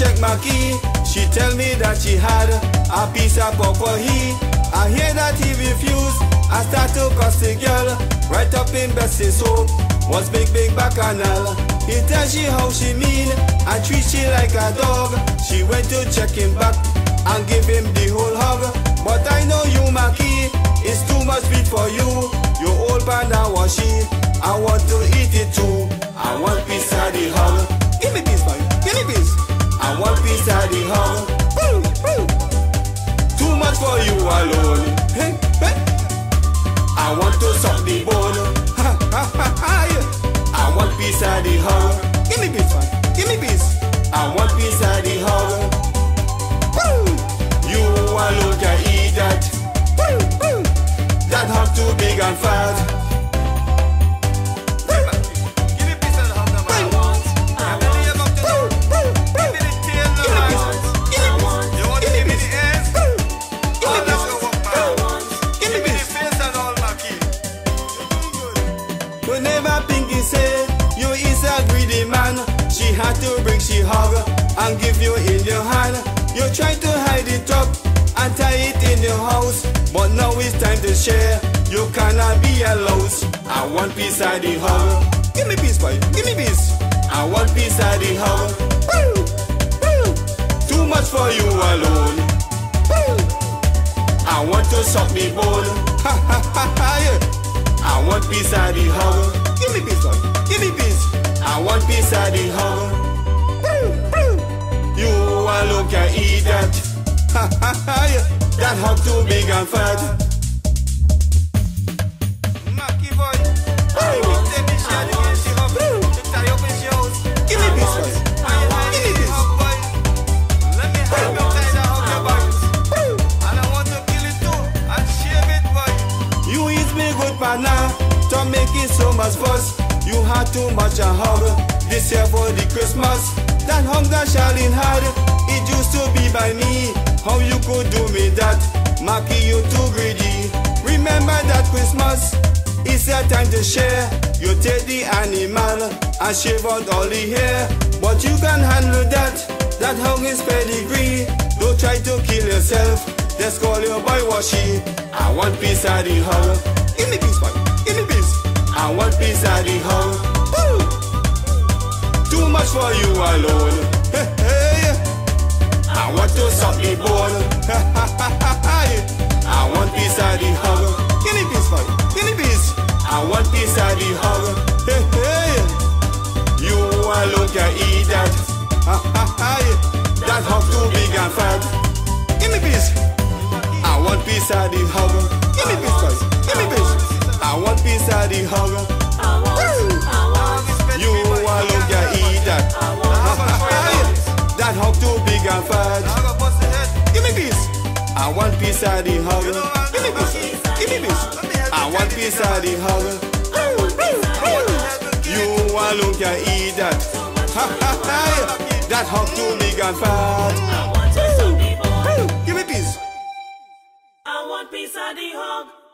like key. She tell me that she had a piece of for he. I hear that he refused. I start to cuss the girl right up in Bessie's home. Was big big bacchanal. He tell she how she mean I treat she like a dog. She went to check him back and give him the whole hug. But I know you, Mackie, it's too much sweet for you. You old panda Washi. I the hug. Give me piece, boy. Give me piece. I want piece of the. Woo. You alone can eat that. That hug too big and fat. Is a greedy man, she had to bring she hug and give you in your hand. You try to hide it up and tie it in your house, but now it's time to share. You cannot be a louse. I want piece of the hug. Give me piece, boy. Give me piece. I want piece of the hug. Woo, woo. Too much for you alone. Woo. I want to suck me bone. Ha ha ha ha. I want piece of the hug. Give me piece, boy. Give me piece. I want piece of the woo. You alone can eat that. That hug too big and fat. Mackie boy. Give me piece, boy. Give me piece. You is me good partner to make it so much fuss. You had too much a hug this year for the Christmas. That that Charlene had, it used to be by me. How you could do me that? Mackie, you too greedy. Remember that Christmas, it's a time to share. You take the animal and shave out all the hair. But you can handle that, that hug is pedigree. Don't try to kill yourself, just call your boy Washi. I want piece of the hug. I want piece of the. Woo! Too much for you alone. Hey, hey. I want to suck the bone. I want piece of the hug. Give me piece, boy. Give me piece. I want piece of the hug. Hey, hey. You alone can eat that. that hug too big and fat. Give me piece. I want piece of the hug. That hug too big and fat. Give me piece. I want piece of the hug. Give me piece. Give me piece. I want piece of the hug. You alone can eat that. that hug too big and fat. Give me piece. I want piece of the hug.